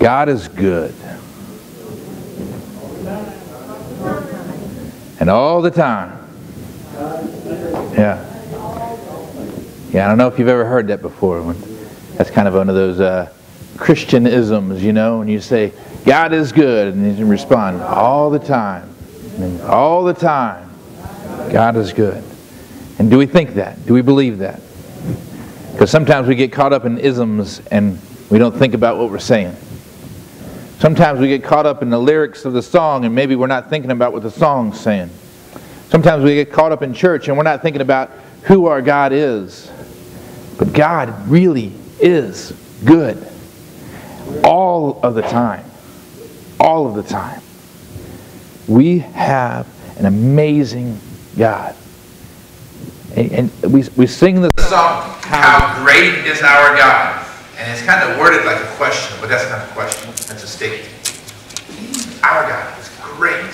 God is good. And all the time. Yeah. Yeah, I don't know if you've ever heard that before. That's kind of one of those uh, Christian isms, you know, when you say, God is good, and you respond, all the time. all the time, God is good. And do we think that? Do we believe that? Because sometimes we get caught up in isms and we don't think about what we're saying. Sometimes we get caught up in the lyrics of the song and maybe we're not thinking about what the song's saying. Sometimes we get caught up in church and we're not thinking about who our God is. But God really is good all of the time. All of the time. We have an amazing God. And, and we, we sing the song, How Great is Our God? And it's kind of worded like a question, but that's not a question. That's a statement. Our God is great.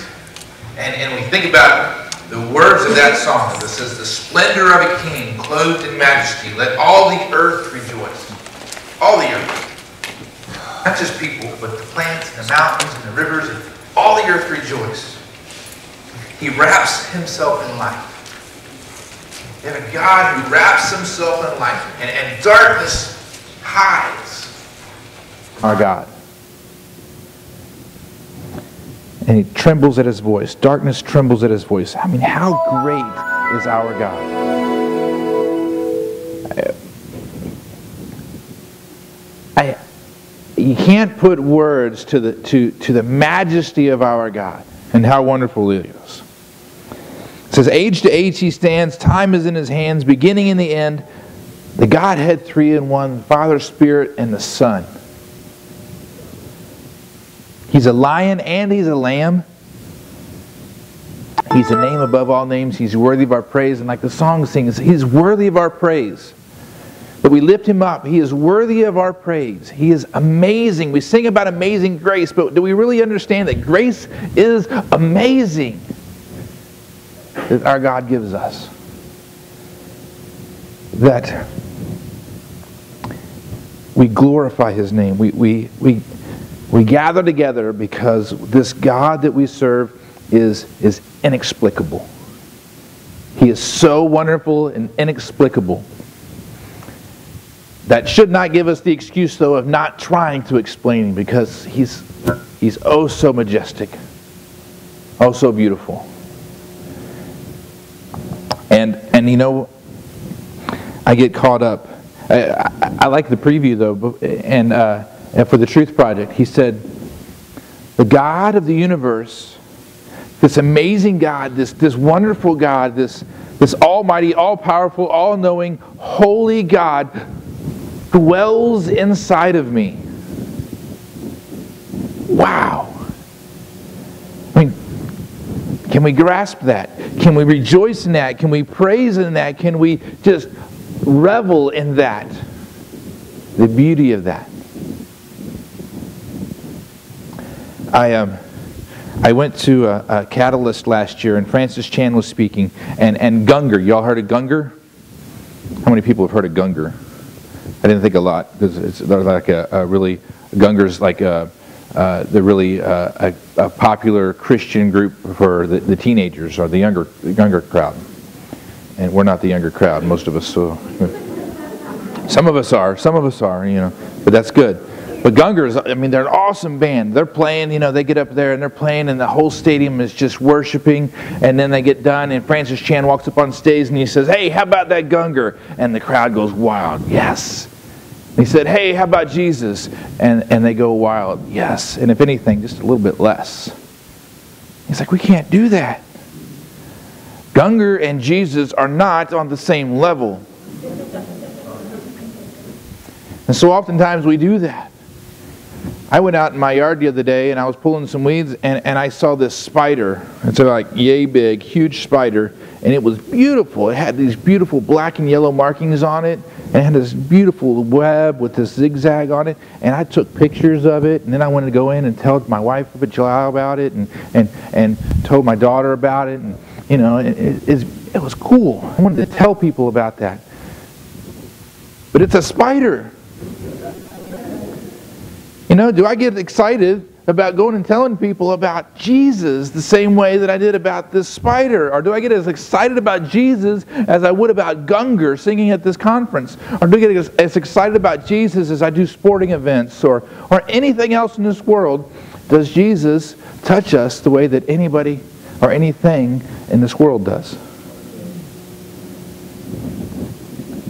And, and we think about the words of that song that says, The splendor of a king clothed in majesty, let all the earth rejoice. All the earth. Not just people, but the plants and the mountains and the rivers, and all the earth rejoice. He wraps himself in light. Have a God who wraps himself in light, and, and darkness our God. And he trembles at his voice. Darkness trembles at his voice. I mean, how great is our God? I, you can't put words to the, to, to the majesty of our God and how wonderful he is. It says, Age to age he stands, time is in his hands, beginning and the end the Godhead three in one, Father, Spirit, and the Son. He's a lion and he's a lamb. He's a name above all names. He's worthy of our praise. And like the song sings, He's worthy of our praise. That we lift Him up. He is worthy of our praise. He is amazing. We sing about amazing grace, but do we really understand that grace is amazing that our God gives us? That we glorify his name. We, we, we, we gather together because this God that we serve is, is inexplicable. He is so wonderful and inexplicable. That should not give us the excuse, though, of not trying to explain him because he's, he's oh so majestic, oh so beautiful. And, and you know, I get caught up I, I, like the preview though, and uh, for the Truth Project, he said, "The God of the universe, this amazing God, this this wonderful God, this this Almighty, all-powerful, all-knowing, holy God, dwells inside of me." Wow. I mean, can we grasp that? Can we rejoice in that? Can we praise in that? Can we just revel in that, the beauty of that. I um, I went to a, a, Catalyst last year, and Francis Chan was speaking, and and Gungor. Y'all heard of Gungor? How many people have heard of Gungor? I didn't think a lot because it's like a, a really Gungor's like a, uh, they're really uh, a, a, popular Christian group for the, the teenagers or the younger the younger crowd and we're not the younger crowd. Most of us, so some of us are, some of us are, you know, but that's good. But Gungor's, I mean, they're an awesome band. They're playing, you know, they get up there and they're playing, and the whole stadium is just worshiping. And then they get done, and Francis Chan walks up on stage and he says, Hey, how about that Gungor? And the crowd goes wild. Yes. he said, Hey, how about Jesus? And, and they go wild. Yes. And if anything, just a little bit less. He's like, We can't do that. Gungor and Jesus are not on the same level. And so oftentimes we do that. I went out in my yard the other day and I was pulling some weeds and, and I saw this spider. It's like yay big, huge spider, and it was beautiful. It had these beautiful black and yellow markings on it, and it had this beautiful web with this zigzag on it. And I took pictures of it, and then I wanted to go in and tell my wife about it, and, and, and told my daughter about it. And, you know, it, it, it was cool. I wanted to tell people about that. But it's a spider. You know, do I get excited about going and telling people about Jesus the same way that I did about this spider? Or do I get as excited about Jesus as I would about Gungor singing at this conference? Or do I get as, as excited about Jesus as I do sporting events or, or anything else in this world? Does Jesus touch us the way that anybody or anything in this world does?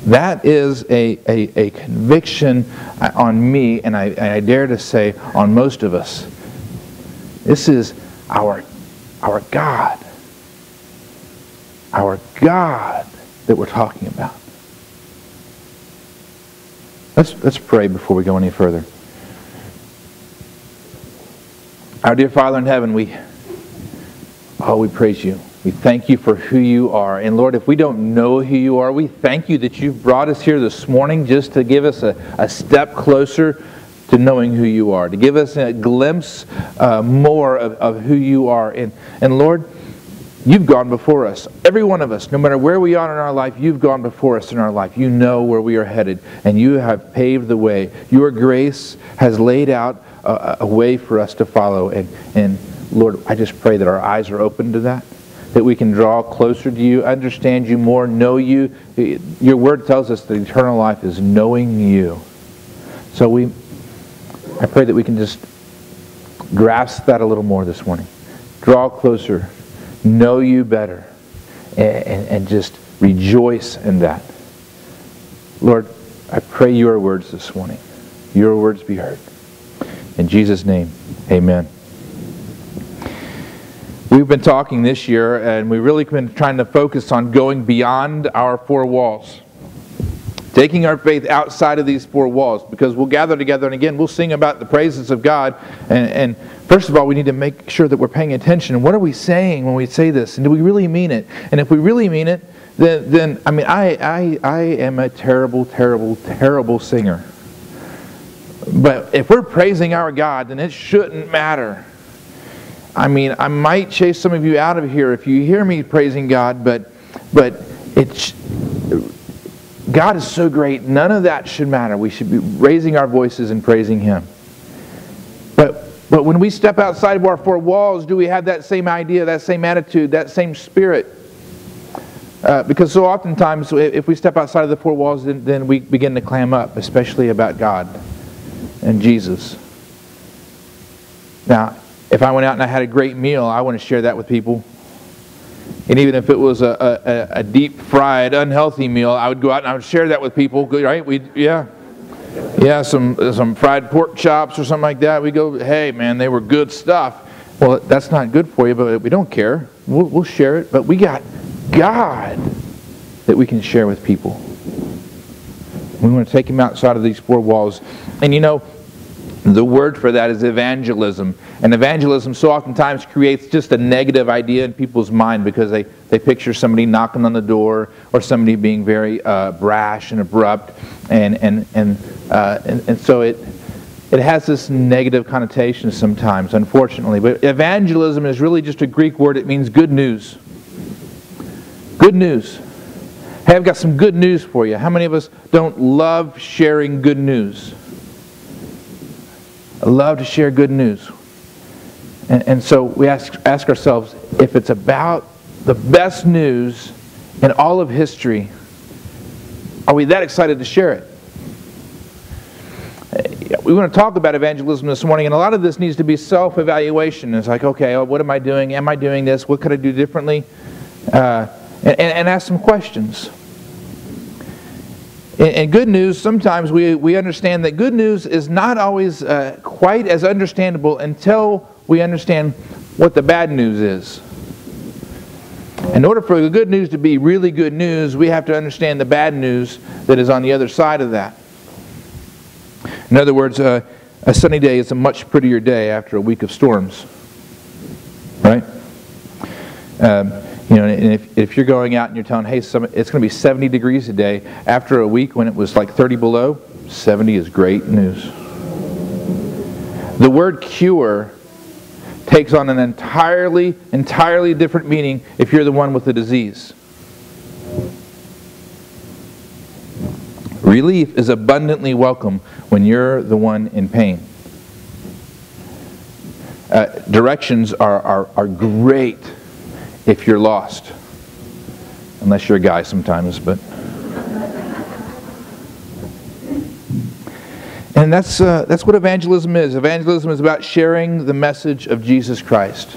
That is a, a, a conviction on me, and I, I dare to say on most of us. This is our, our God. Our God that we're talking about. Let's, let's pray before we go any further. Our dear Father in heaven, we, oh, we praise you. We thank you for who you are. And Lord, if we don't know who you are, we thank you that you've brought us here this morning just to give us a, a step closer to knowing who you are, to give us a glimpse uh, more of, of who you are. And, and Lord, you've gone before us. Every one of us, no matter where we are in our life, you've gone before us in our life. You know where we are headed, and you have paved the way. Your grace has laid out a, a way for us to follow. And, and Lord, I just pray that our eyes are open to that that we can draw closer to you, understand you more, know you. Your word tells us that eternal life is knowing you. So we, I pray that we can just grasp that a little more this morning. Draw closer, know you better, and, and, and just rejoice in that. Lord, I pray your words this morning. Your words be heard. In Jesus' name, amen. We've been talking this year, and we've really been trying to focus on going beyond our four walls. Taking our faith outside of these four walls, because we'll gather together and again we'll sing about the praises of God. And, and first of all, we need to make sure that we're paying attention. What are we saying when we say this? And do we really mean it? And if we really mean it, then, then I mean, I, I, I am a terrible, terrible, terrible singer. But if we're praising our God, then it shouldn't matter I mean, I might chase some of you out of here if you hear me praising God, but but it's God is so great. None of that should matter. We should be raising our voices and praising Him. But but when we step outside of our four walls, do we have that same idea, that same attitude, that same spirit? Uh, because so oftentimes, if we step outside of the four walls, then, then we begin to clam up, especially about God and Jesus. Now, if I went out and I had a great meal, I want to share that with people. And even if it was a, a, a, deep fried, unhealthy meal, I would go out and I would share that with people, right? We, yeah. Yeah, some, some fried pork chops or something like that. We go, hey, man, they were good stuff. Well, that's not good for you, but we don't care. We'll, we'll share it. But we got God that we can share with people. We want to take him outside of these four walls. And you know, the word for that is evangelism. And evangelism so oftentimes creates just a negative idea in people's mind because they, they picture somebody knocking on the door or somebody being very uh, brash and abrupt. And, and, and, uh, and, and so it, it has this negative connotation sometimes, unfortunately. But evangelism is really just a Greek word. It means good news. Good news. Hey, I've got some good news for you. How many of us don't love sharing good news? Love to share good news. And, and so we ask, ask ourselves if it's about the best news in all of history, are we that excited to share it? We want to talk about evangelism this morning, and a lot of this needs to be self evaluation. It's like, okay, what am I doing? Am I doing this? What could I do differently? Uh, and, and ask some questions. And good news, sometimes we, we understand that good news is not always uh, quite as understandable until we understand what the bad news is. In order for the good news to be really good news, we have to understand the bad news that is on the other side of that. In other words, uh, a sunny day is a much prettier day after a week of storms. Right? Um, you know, and if, if you're going out and you're telling, hey, some, it's going to be 70 degrees a day, after a week when it was like 30 below, 70 is great news. The word cure takes on an entirely, entirely different meaning if you're the one with the disease. Relief is abundantly welcome when you're the one in pain. uh, directions are, are, are great if you're lost. Unless you're a guy sometimes, but. And that's, uh, that's what evangelism is. Evangelism is about sharing the message of Jesus Christ.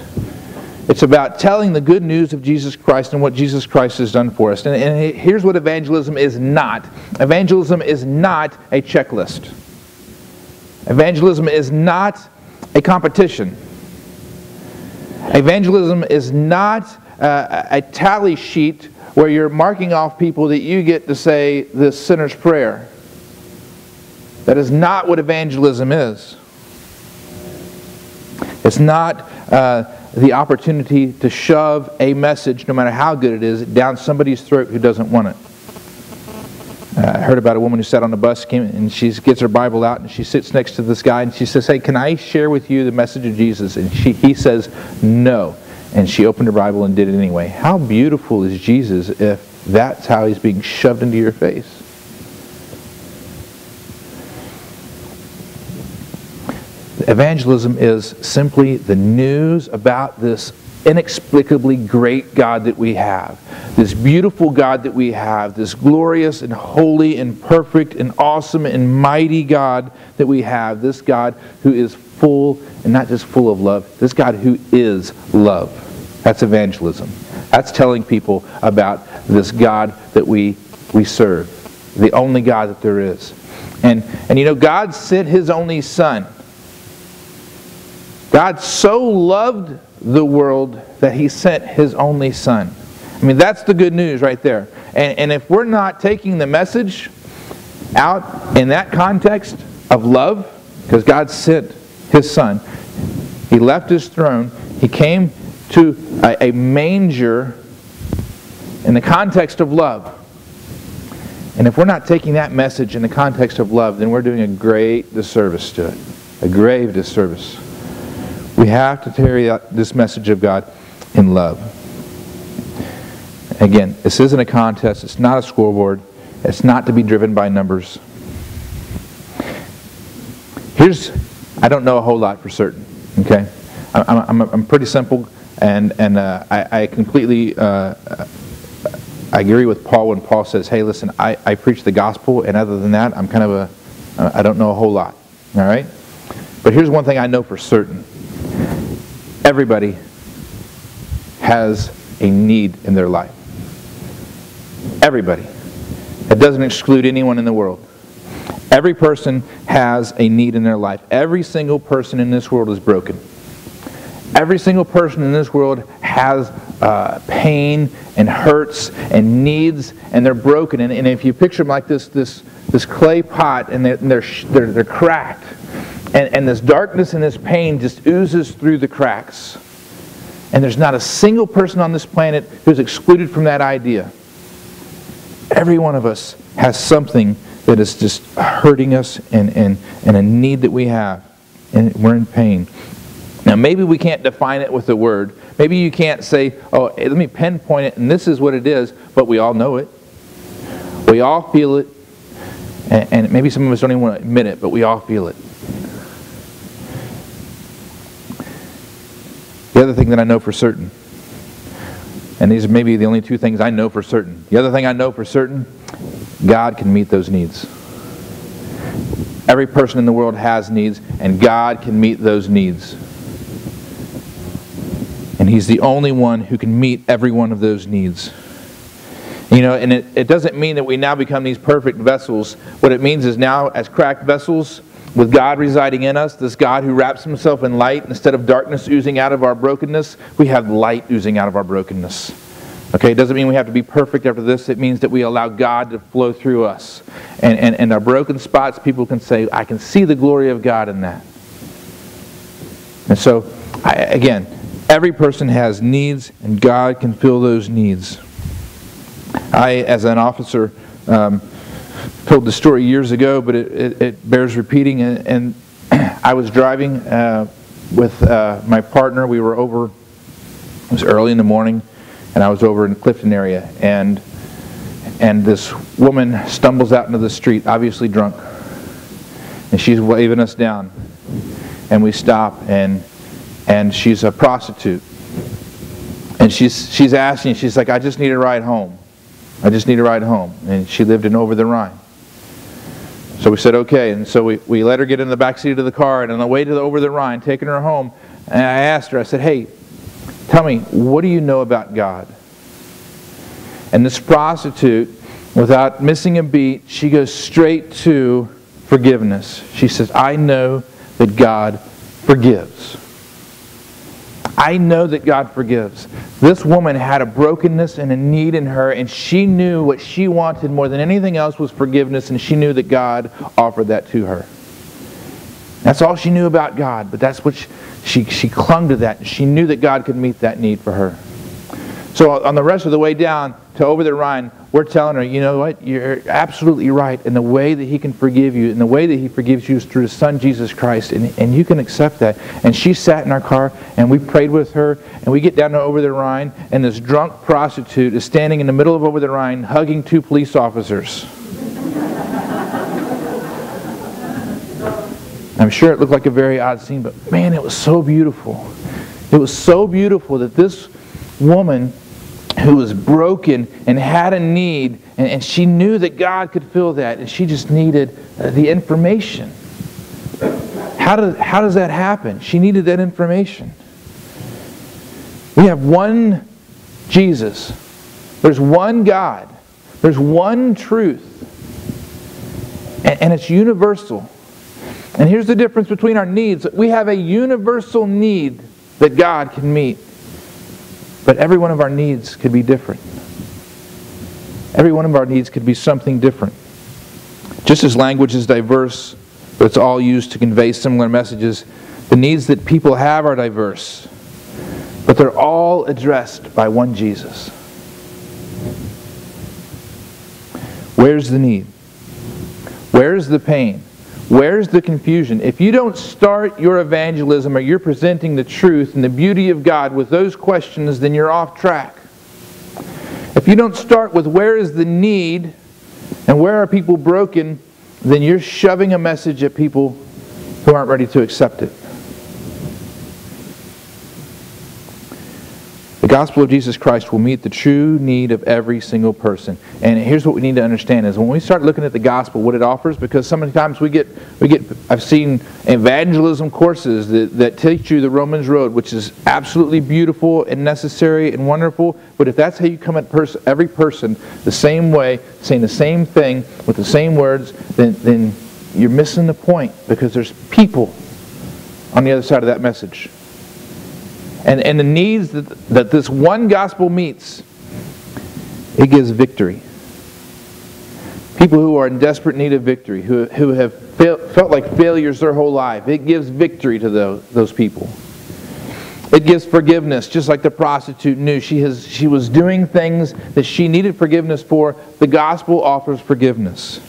It's about telling the good news of Jesus Christ and what Jesus Christ has done for us. And, and here's what evangelism is not evangelism is not a checklist, evangelism is not a competition. Evangelism is not uh, a tally sheet where you're marking off people that you get to say the sinner's prayer. That is not what evangelism is. It's not uh, the opportunity to shove a message, no matter how good it is, down somebody's throat who doesn't want it. Uh, I heard about a woman who sat on the bus came, and she gets her Bible out and she sits next to this guy and she says, Hey, can I share with you the message of Jesus? And she, he says, No. And she opened her Bible and did it anyway. How beautiful is Jesus if that's how he's being shoved into your face? Evangelism is simply the news about this inexplicably great God that we have, this beautiful God that we have, this glorious and holy and perfect and awesome and mighty God that we have, this God who is full and not just full of love, this God who is love. That's evangelism. That's telling people about this God that we, we serve, the only God that there is. And, and you know, God sent his only Son God so loved the world that he sent his only son. I mean, that's the good news right there. And, and if we're not taking the message out in that context of love, because God sent his son, he left his throne, he came to a, a manger in the context of love. And if we're not taking that message in the context of love, then we're doing a great disservice to it. A grave disservice. We have to carry out this message of God in love. Again, this isn't a contest. It's not a scoreboard. It's not to be driven by numbers. Here's, I don't know a whole lot for certain. Okay, I'm, I'm, I'm pretty simple, and and uh, I, I, completely uh, I agree with Paul when Paul says, "Hey, listen, I, I preach the gospel, and other than that, I'm kind of a I don't know a whole lot." All right, but here's one thing I know for certain Everybody has a need in their life. Everybody. It doesn't exclude anyone in the world. Every person has a need in their life. Every single person in this world is broken. Every single person in this world has uh, pain and hurts and needs, and they're broken. And, and if you picture them like this, this, this clay pot, and they're, they're, they're, they're cracked, and, and this darkness and this pain just oozes through the cracks. And there's not a single person on this planet who's excluded from that idea. Every one of us has something that is just hurting us and, and, and a need that we have. And we're in pain. Now, maybe we can't define it with a word. Maybe you can't say, oh, let me pinpoint it, and this is what it is, but we all know it. We all feel it. And, and maybe some of us don't even want to admit it, but we all feel it. The other thing that I know for certain, and these are maybe the only two things I know for certain. The other thing I know for certain, God can meet those needs. Every person in the world has needs, and God can meet those needs. And He's the only one who can meet every one of those needs. You know, and it, it doesn't mean that we now become these perfect vessels. What it means is now, as cracked vessels, with God residing in us, this God who wraps himself in light instead of darkness oozing out of our brokenness, we have light oozing out of our brokenness. Okay, it doesn't mean we have to be perfect after this. It means that we allow God to flow through us. And, and, and our broken spots, people can say, I can see the glory of God in that. And so, I, again, every person has needs, and God can fill those needs. I, as an officer, um, told the story years ago, but it, it, it bears repeating. And, and, I was driving uh, with uh, my partner. We were over, it was early in the morning, and I was over in the Clifton area. And, and this woman stumbles out into the street, obviously drunk. And she's waving us down. And we stop, and, and she's a prostitute. And she's, she's asking, she's like, I just need a ride home. I just need a ride home. And she lived in Over the Rhine. So we said, okay. And so we, we let her get in the back seat of the car. And on the way to the, Over the Rhine, taking her home, and I asked her, I said, hey, tell me, what do you know about God? And this prostitute, without missing a beat, she goes straight to forgiveness. She says, I know that God forgives. I know that God forgives. This woman had a brokenness and a need in her, and she knew what she wanted more than anything else was forgiveness, and she knew that God offered that to her. That's all she knew about God, but that's what she, she, she clung to that, she knew that God could meet that need for her. So on the rest of the way down to over the Rhine, we're telling her, you know what, you're absolutely right. And the way that he can forgive you, and the way that he forgives you is through his son Jesus Christ. And, and you can accept that. And she sat in our car, and we prayed with her, and we get down to over the Rhine, and this drunk prostitute is standing in the middle of over the Rhine hugging two police officers. I'm sure it looked like a very odd scene, but man, it was so beautiful. It was so beautiful that this woman who was broken and had a need, and, and she knew that God could fill that, and she just needed uh, the information. How, does how does that happen? She needed that information. We have one Jesus. There's one God. There's one truth. And, and it's universal. And here's the difference between our needs. We have a universal need that God can meet. But every one of our needs could be different. Every one of our needs could be something different. Just as language is diverse, but it's all used to convey similar messages, the needs that people have are diverse, but they're all addressed by one Jesus. Where's the need? Where's the pain? Where's the confusion? If you don't start your evangelism or you're presenting the truth and the beauty of God with those questions, then you're off track. If you don't start with where is the need and where are people broken, then you're shoving a message at people who aren't ready to accept it. Gospel of Jesus Christ will meet the true need of every single person. And here's what we need to understand is when we start looking at the gospel, what it offers, because so many times we get, we get I've seen evangelism courses that, that teach you the Romans road, which is absolutely beautiful and necessary and wonderful. But if that's how you come at pers- every person the same way, saying the same thing with the same words, then, then you're missing the point because there's people on the other side of that message and, and the needs that, that this one gospel meets, it gives victory. People who are in desperate need of victory, who, who have felt like failures their whole life, it gives victory to those, those people. It gives forgiveness, just like the prostitute knew. She, has, she was doing things that she needed forgiveness for. The gospel offers forgiveness.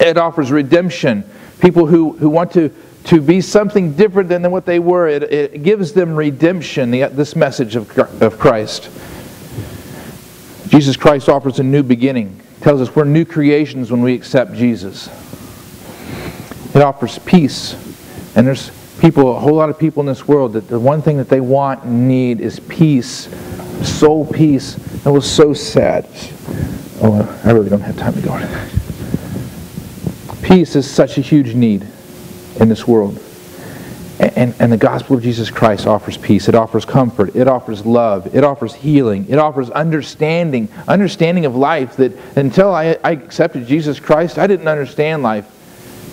It offers redemption. People who, who want to to be something different than what they were. It, it gives them redemption, the, this message of, of Christ. Jesus Christ offers a new beginning. tells us we're new creations when we accept Jesus. It offers peace. And there's people, a whole lot of people in this world that the one thing that they want and need is peace, soul peace. It was so sad. Oh, I really don't have time to go that. Peace is such a huge need in this world. And, and the gospel of Jesus Christ offers peace. It offers comfort. It offers love. It offers healing. It offers understanding, understanding of life that until I, I accepted Jesus Christ, I didn't understand life.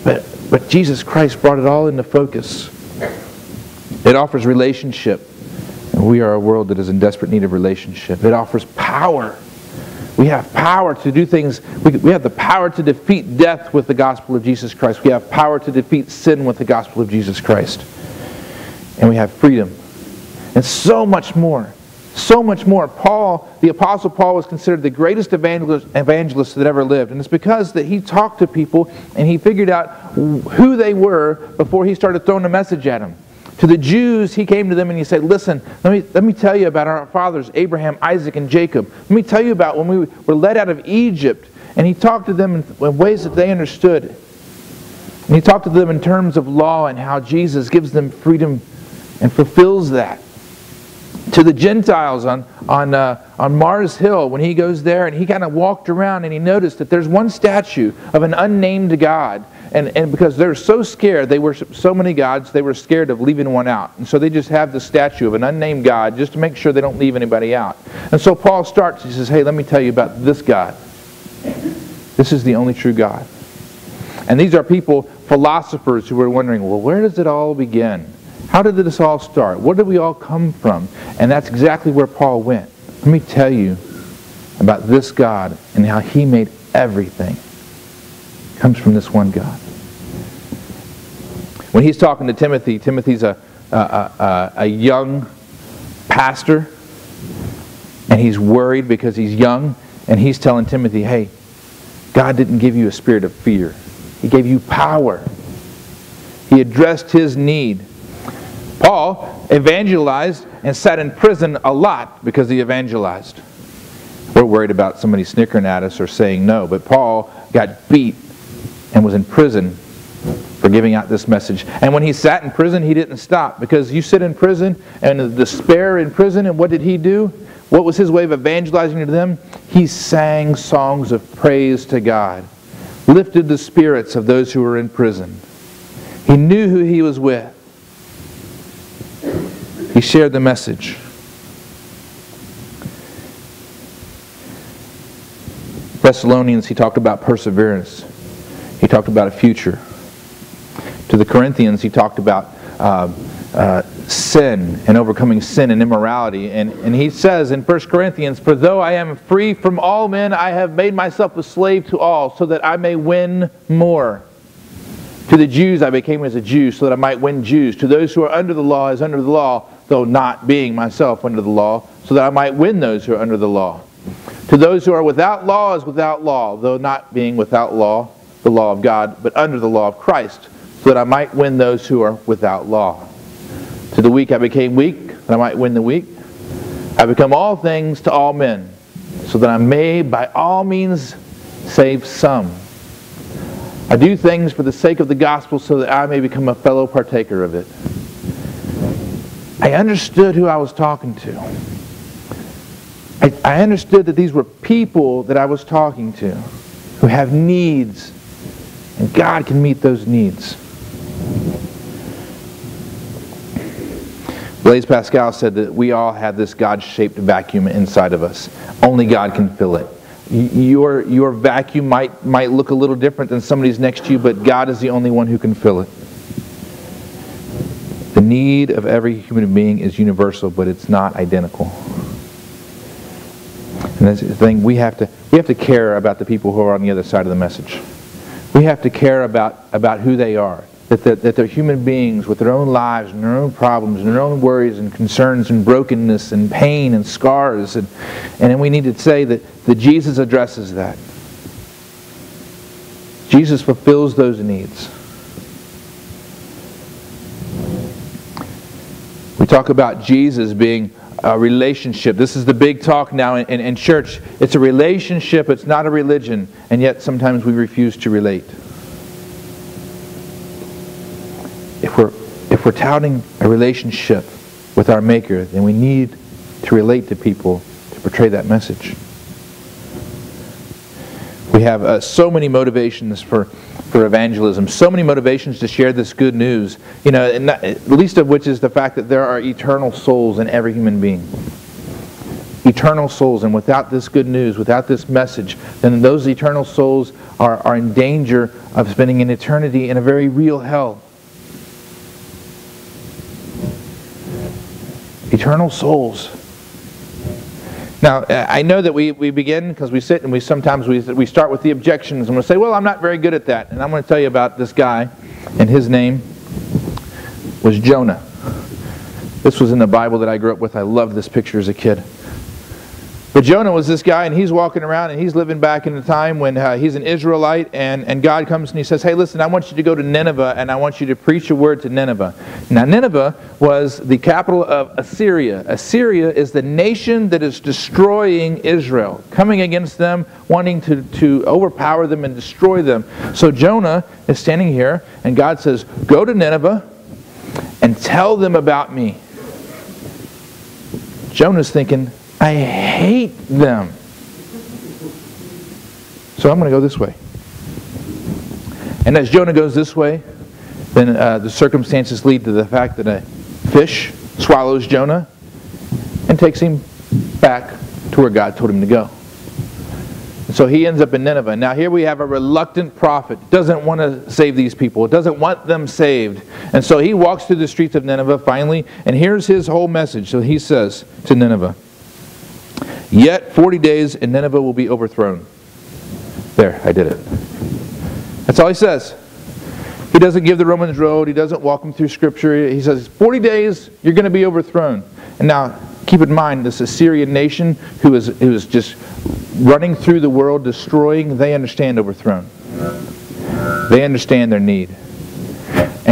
But, but Jesus Christ brought it all into focus. It offers relationship. And we are a world that is in desperate need of relationship. It offers power. We have power to do things. We, we have the power to defeat death with the gospel of Jesus Christ. We have power to defeat sin with the gospel of Jesus Christ. And we have freedom. And so much more. So much more. Paul, the Apostle Paul, was considered the greatest evangelist, evangelist that ever lived. And it's because that he talked to people and he figured out who they were before he started throwing a message at them. To the Jews, he came to them and he said, Listen, let me, let me tell you about our fathers, Abraham, Isaac, and Jacob. Let me tell you about when we were led out of Egypt. And he talked to them in ways that they understood. And he talked to them in terms of law and how Jesus gives them freedom and fulfills that. To the Gentiles on, on, uh, on Mars Hill, when he goes there and he kind of walked around and he noticed that there's one statue of an unnamed God. And, and because they're so scared, they worship so many gods, they were scared of leaving one out. And so they just have the statue of an unnamed God just to make sure they don't leave anybody out. And so Paul starts, he says, Hey, let me tell you about this God. This is the only true God. And these are people, philosophers, who were wondering, well, where does it all begin? How did this all start? Where did we all come from? And that's exactly where Paul went. Let me tell you about this God and how he made everything. It comes from this one God. When he's talking to Timothy, Timothy's a, a, a, a young pastor, and he's worried because he's young, and he's telling Timothy, hey, God didn't give you a spirit of fear. He gave you power. He addressed his need. Paul evangelized and sat in prison a lot because he evangelized. We're worried about somebody snickering at us or saying no, but Paul got beat and was in prison for giving out this message. And when he sat in prison, he didn't stop because you sit in prison and the despair in prison, and what did he do? What was his way of evangelizing to them? He sang songs of praise to God, lifted the spirits of those who were in prison. He knew who he was with. He shared the message. Thessalonians, he talked about perseverance. He talked about a future. To the Corinthians, he talked about uh, uh, sin and overcoming sin and immorality. And, and he says in 1 Corinthians, For though I am free from all men, I have made myself a slave to all, so that I may win more. To the Jews I became as a Jew, so that I might win Jews. To those who are under the law, as under the law, though not being myself under the law, so that I might win those who are under the law. To those who are without law, as without law, though not being without law, the law of God, but under the law of Christ, so that I might win those who are without law. To the weak I became weak, that I might win the weak. I become all things to all men, so that I may by all means save some. I do things for the sake of the gospel so that I may become a fellow partaker of it. I understood who I was talking to. I, I understood that these were people that I was talking to who have needs, and God can meet those needs. Blaise Pascal said that we all have this God-shaped vacuum inside of us. Only God can fill it. Your, your vacuum might, might look a little different than somebody's next to you, but God is the only one who can fill it. The need of every human being is universal, but it's not identical. And that's the thing, we have to, we have to care about the people who are on the other side of the message. We have to care about, about who they are that they're, that they're human beings with their own lives and their own problems and their own worries and concerns and brokenness and pain and scars. And, and then we need to say that, that Jesus addresses that. Jesus fulfills those needs. We talk about Jesus being a relationship. This is the big talk now in, in, in church. It's a relationship, it's not a religion, and yet sometimes we refuse to relate. if we're, if we're touting a relationship with our Maker, then we need to relate to people to portray that message. We have uh, so many motivations for, for evangelism, so many motivations to share this good news, you know, not, least of which is the fact that there are eternal souls in every human being. Eternal souls, and without this good news, without this message, then those eternal souls are, are in danger of spending an eternity in a very real hell. Eternal souls. Now, I know that we, we begin because we sit and we sometimes we, we start with the objections and we say, well, I'm not very good at that. And I'm going to tell you about this guy, and his name was Jonah. This was in the Bible that I grew up with. I loved this picture as a kid. But Jonah was this guy, and he's walking around, and he's living back in the time when uh, he's an Israelite, and, and God comes and he says, Hey, listen, I want you to go to Nineveh, and I want you to preach a word to Nineveh. Now, Nineveh was the capital of Assyria. Assyria is the nation that is destroying Israel, coming against them, wanting to, to overpower them and destroy them. So Jonah is standing here, and God says, Go to Nineveh, and tell them about me. Jonah's thinking, I hate them. So I'm going to go this way. And as Jonah goes this way, then uh, the circumstances lead to the fact that a fish swallows Jonah and takes him back to where God told him to go. So he ends up in Nineveh. Now here we have a reluctant prophet. Doesn't want to save these people. Doesn't want them saved. And so he walks through the streets of Nineveh finally, and here's his whole message. So he says to Nineveh, Yet 40 days and Nineveh will be overthrown. There, I did it. That's all he says. He doesn't give the Romans road. He doesn't walk them through Scripture. He says, 40 days, you're going to be overthrown. And now, keep in mind, this Assyrian nation who is, who is just running through the world, destroying, they understand overthrown. They understand their need.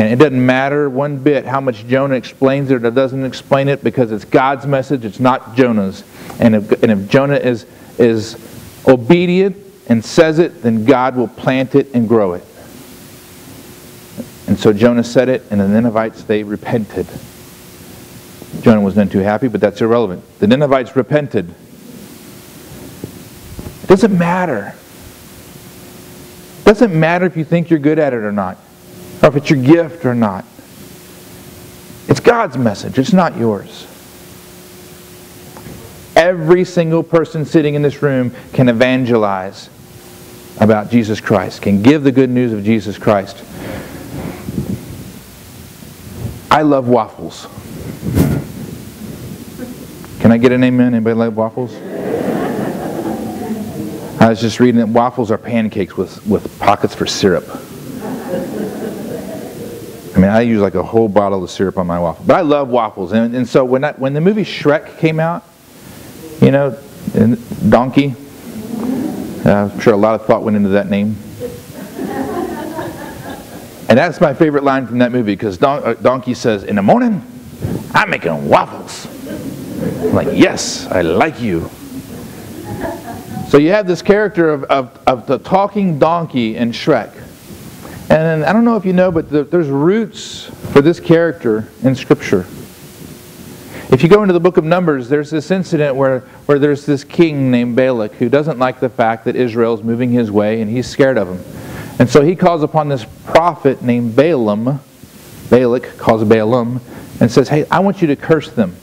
And it doesn't matter one bit how much Jonah explains it or doesn't explain it because it's God's message, it's not Jonah's. And if, and if Jonah is, is obedient and says it, then God will plant it and grow it. And so Jonah said it, and the Ninevites, they repented. Jonah was none too happy, but that's irrelevant. The Ninevites repented. It doesn't matter. It doesn't matter if you think you're good at it or not, or if it's your gift or not. It's God's message, it's not yours. Every single person sitting in this room can evangelize about Jesus Christ, can give the good news of Jesus Christ. I love waffles. Can I get an amen? Anybody like waffles? I was just reading that waffles are pancakes with, with pockets for syrup. I mean, I use like a whole bottle of syrup on my waffle. But I love waffles. And, and so when, I, when the movie Shrek came out, you know, Donkey, uh, I'm sure a lot of thought went into that name. And that's my favorite line from that movie because Don- uh, Donkey says, In the morning, I'm making waffles. I'm like, yes, I like you. So you have this character of, of, of the talking donkey in Shrek. And I don't know if you know, but the, there's roots for this character in Scripture. If you go into the book of Numbers, there's this incident where, where there's this king named Balak who doesn't like the fact that Israel's moving his way and he's scared of him. And so he calls upon this prophet named Balaam. Balak calls Balaam and says, Hey, I want you to curse them.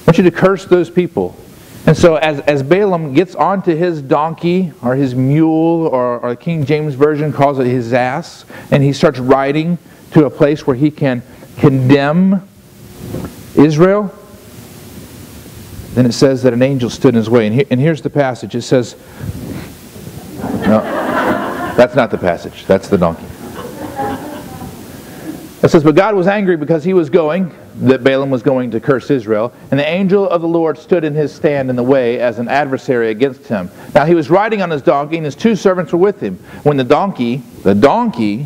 I want you to curse those people. And so as, as Balaam gets onto his donkey or his mule, or, or King James Version calls it his ass, and he starts riding to a place where he can condemn Israel, then it says that an angel stood in his way. And, he, and here's the passage. It says, no, that's not the passage. That's the donkey. It says, But God was angry because he was going, that Balaam was going to curse Israel, and the angel of the Lord stood in his stand in the way as an adversary against him. Now he was riding on his donkey, and his two servants were with him. When the donkey, the donkey,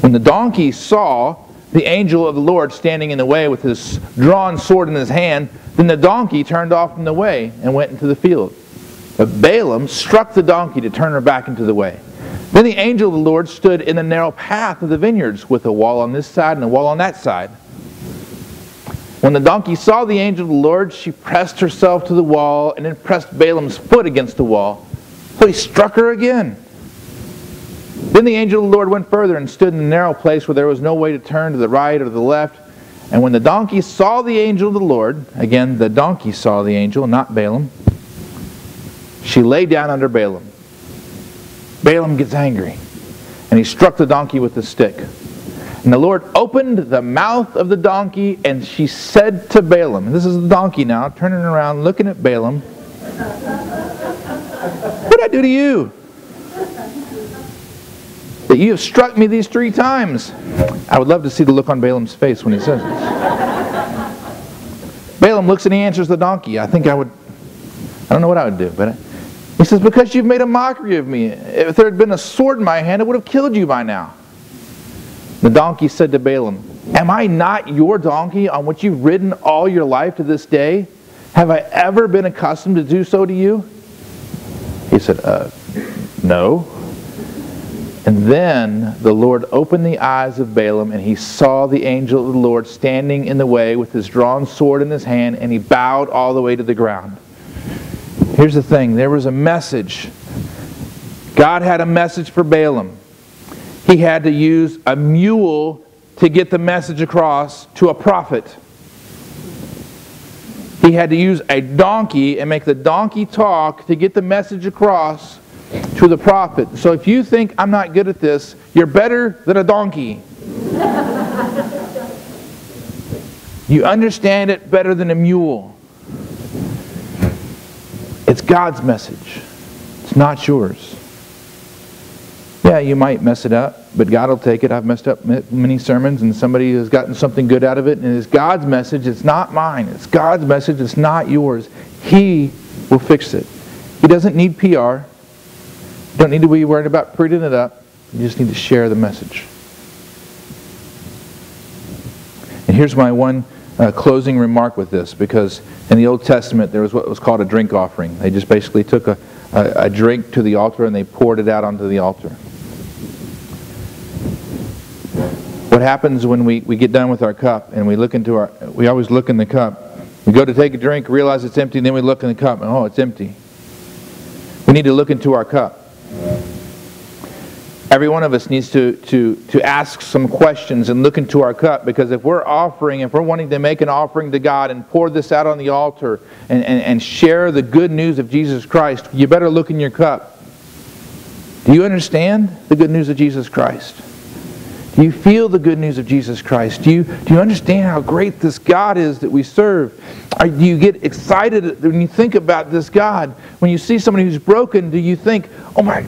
when the donkey saw the angel of the Lord standing in the way with his drawn sword in his hand, then the donkey turned off from the way and went into the field. But Balaam struck the donkey to turn her back into the way. Then the angel of the Lord stood in the narrow path of the vineyards with a wall on this side and a wall on that side. When the donkey saw the angel of the Lord, she pressed herself to the wall and then pressed Balaam's foot against the wall. So he struck her again. Then the angel of the Lord went further and stood in a narrow place where there was no way to turn to the right or to the left. And when the donkey saw the angel of the Lord, again, the donkey saw the angel, not Balaam, she lay down under Balaam. Balaam gets angry, and he struck the donkey with a stick. And the Lord opened the mouth of the donkey, and she said to Balaam, This is the donkey now, turning around, looking at Balaam, What did I do to you? that you have struck me these three times. I would love to see the look on Balaam's face when he says this. Balaam looks and he answers the donkey. I think I would, I don't know what I would do, but he says, Because you've made a mockery of me. If there had been a sword in my hand, it would have killed you by now. The donkey said to Balaam, Am I not your donkey on which you've ridden all your life to this day? Have I ever been accustomed to do so to you? He said, uh, No. And then the Lord opened the eyes of Balaam, and he saw the angel of the Lord standing in the way with his drawn sword in his hand, and he bowed all the way to the ground. Here's the thing there was a message. God had a message for Balaam. He had to use a mule to get the message across to a prophet. He had to use a donkey and make the donkey talk to get the message across to the prophet. So if you think I'm not good at this, you're better than a donkey. you understand it better than a mule. It's God's message. It's not yours. Yeah, you might mess it up, but God will take it. I've messed up many sermons, and somebody has gotten something good out of it, and it's God's message. It's not mine. It's God's message. It's not yours. He will fix it. He doesn't need PR. You don't need to be worried about printing it up. You just need to share the message. And here's my one uh, closing remark with this, because in the Old Testament there was what was called a drink offering. They just basically took a, a, a drink to the altar and they poured it out onto the altar. What happens when we, we get done with our cup and we look into our, we always look in the cup. We go to take a drink, realize it's empty, and then we look in the cup and oh, it's empty. We need to look into our cup. Every one of us needs to, to, to ask some questions and look into our cup because if we're offering, if we're wanting to make an offering to God and pour this out on the altar and, and, and share the good news of Jesus Christ, you better look in your cup. Do you understand the good news of Jesus Christ? Do you feel the good news of Jesus Christ? Do you, do you understand how great this God is that we serve? Do you get excited when you think about this God? When you see somebody who's broken, do you think, oh my,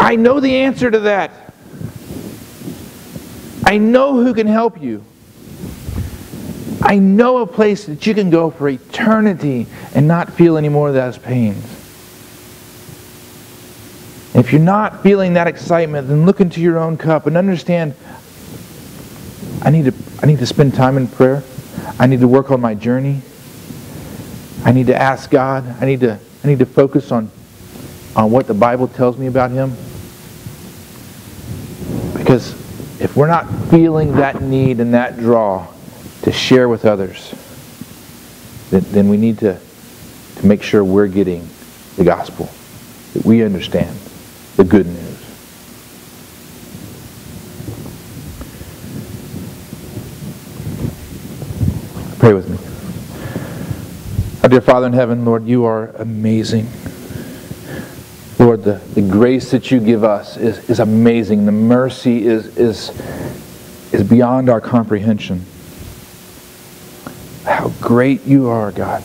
I know the answer to that. I know who can help you. I know a place that you can go for eternity and not feel any more of those pains. If you're not feeling that excitement, then look into your own cup and understand I need to, I need to spend time in prayer. I need to work on my journey. I need to ask God. I need to, I need to focus on, on what the Bible tells me about Him. Because if we're not feeling that need and that draw to share with others, then, then we need to, to make sure we're getting the gospel, that we understand the good news. Pray with me. Our dear Father in heaven, Lord, you are amazing. Lord, the, the grace that you give us is, is amazing. The mercy is, is, is beyond our comprehension. How great you are, God.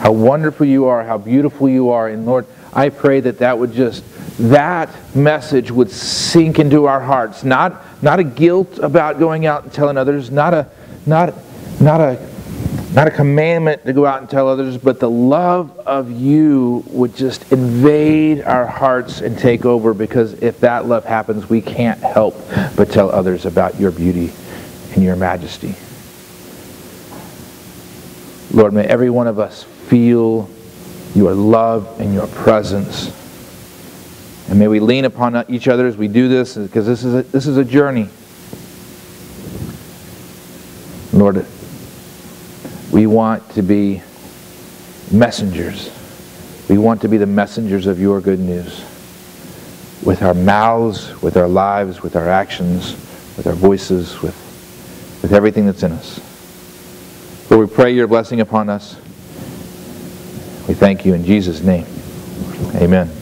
How wonderful you are, how beautiful you are. And Lord, I pray that that would just, that message would sink into our hearts. Not, not a guilt about going out and telling others, not a, not not a not a commandment to go out and tell others, but the love of you would just invade our hearts and take over because if that love happens, we can't help but tell others about your beauty and your majesty. Lord, may every one of us feel your love and your presence. And may we lean upon each other as we do this because this is a, this is a journey. Lord, we want to be messengers. We want to be the messengers of your good news. With our mouths, with our lives, with our actions, with our voices, with, with everything that's in us. Lord, we pray your blessing upon us. We thank you in Jesus' name. Amen.